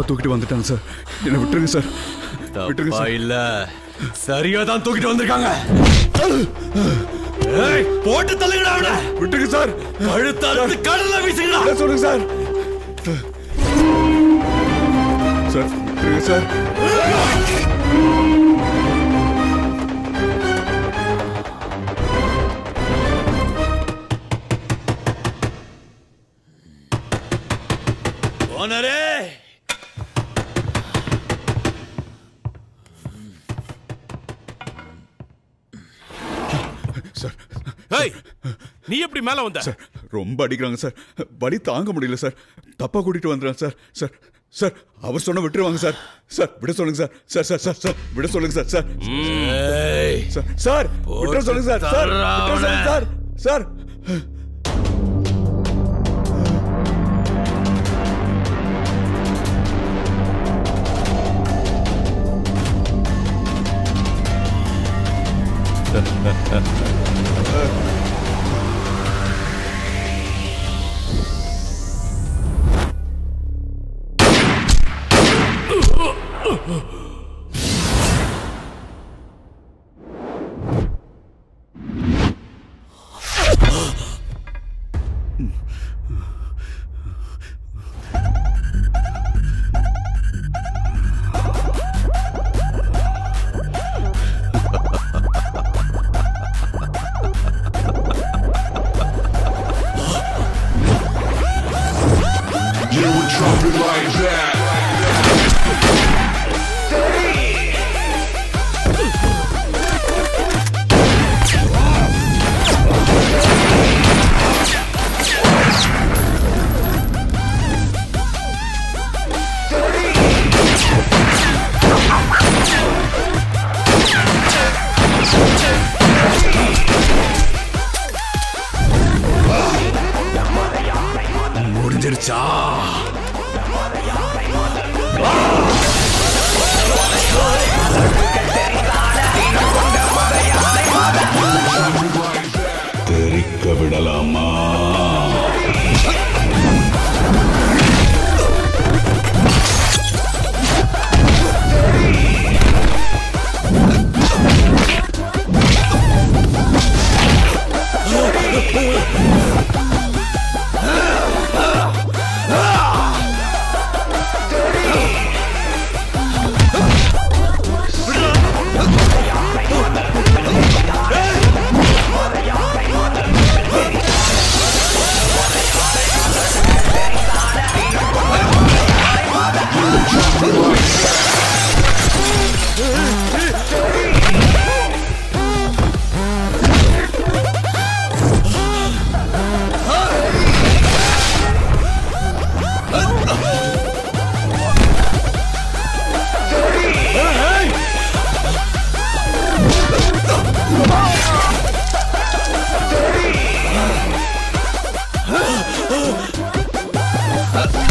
தப்பா தூக்கிட்டு வந்துட்டாங்க சார். என்னை விட்டுருங்க சார். விட்டுருங்க சார். இல்ல. சரியா தான் தூக்கிட்டு வந்திருக்காங்க. ஏய், போட்டு தள்ளுங்கடா அவனை. விட்டுருங்க சார். கழுத்தாரு கடல்ல வீசுங்கடா. சொல்லுங்க சார்? சார் விட்டுருங்க சார். ஓனரே! சார் ஏய் நீ எப்படி மேல வந்த? சார் ரொம்ப அடிக்கிறாங்க சார் வலி தாங்க முடியல சார் தப்பா கூட்டிட்டு வந்துடுறாங்க சார் சார் சார் அவர் சொன்ன விட்டுருவாங்க சார் சார் விட சொல்லுங்க sir sir sir sir sir விட சொல்லுங்க சார் சார் சார் சார் விட சொல்லுங்க சார் சார் விட சொல்லுங்க சார் சார் Uh. Uh-oh.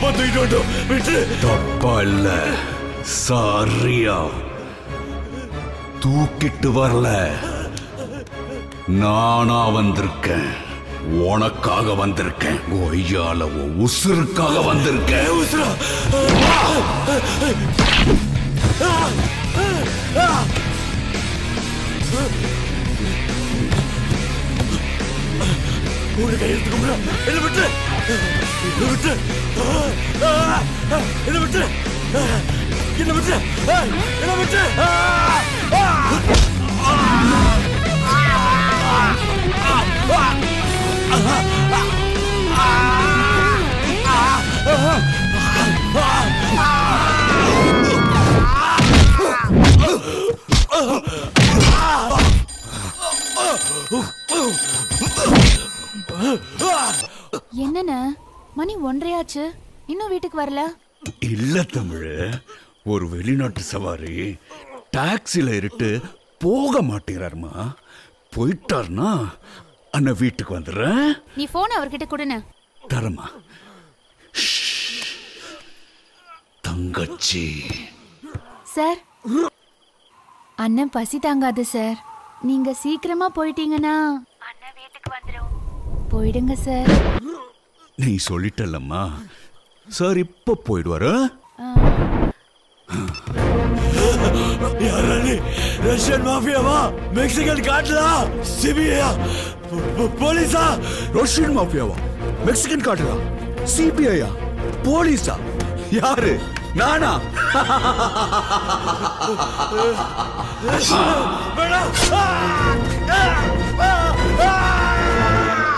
தப்பா விட்டு. தப்பா இல்ல சரியா. தூக்கிட்டு வரல. நானா வந்திருக்கேன். உனக்காக வந்திருக்கேன். ஒய்யால உன் உசுருக்காக வந்திருக்கேன். உசுரா. உனக்கு என்ன விட்டு. என்னை விட்டு ஆ, ஆ, என்னை விட்டு ஆ, என்னை விட்டு ஆ, என்னை விட்டு மணி ஒன்றையாச்சு. இன்னும் வீட்டுக்கு வரல? இல்ல தமிழ் ஒரு வெளிநாட்டு சவாரி. டாக்ஸில இருட்டு போக மாட்டேங்கிறாருமா போயிட்டாருன்னா அண்ணன் வீட்டுக்கு வந்துடுறேன். நீ போன் அவர்கிட்ட கொடுண்ணே தரமா தங்கச்சி. சார் அண்ணன் பசி தாங்காது சார். நீங்க சீக்கிரமா போயிட்டீங்கன்னா அண்ணன் வீட்டுக்கு வந்துரும் போயிடுங்க சார். நீ சொல்லிட்டல்லம்மா. சார் இப்ப போயிடுவாரு? ரஷ்யன் மாஃபியாவா மெக்சிகன் காட்டுலா சிபிஐயா போலீஸா? ரஷ்யன் மாஃபியாவா மெக்சிகன் காட்டுதா சிபிஐயா போலீஸா? யாரு? நானா? மேடம்!